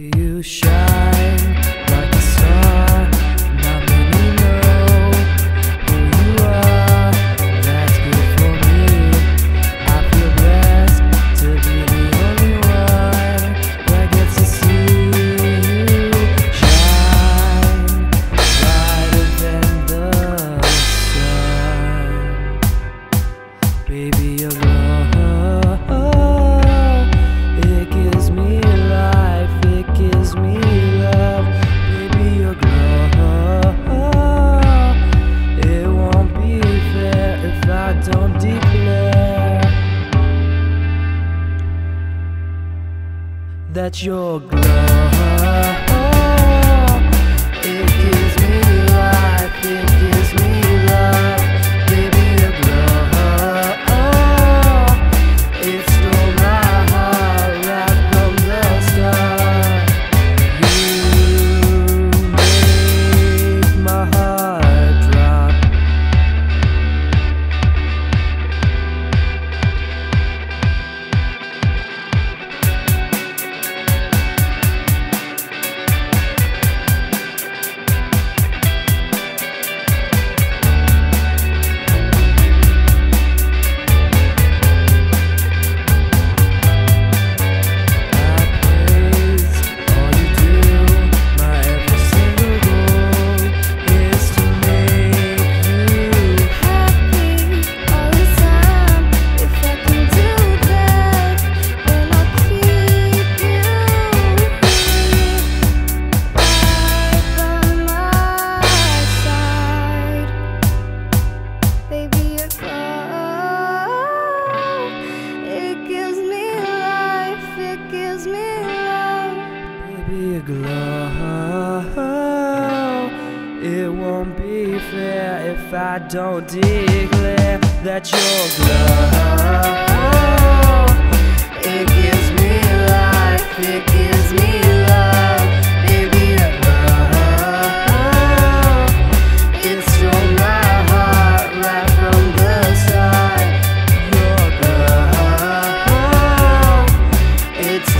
You shine that your glow, big love. It won't be fair if I don't declare that you're love. It gives me life, it gives me love. It's my heart, right from the start. Your love. It's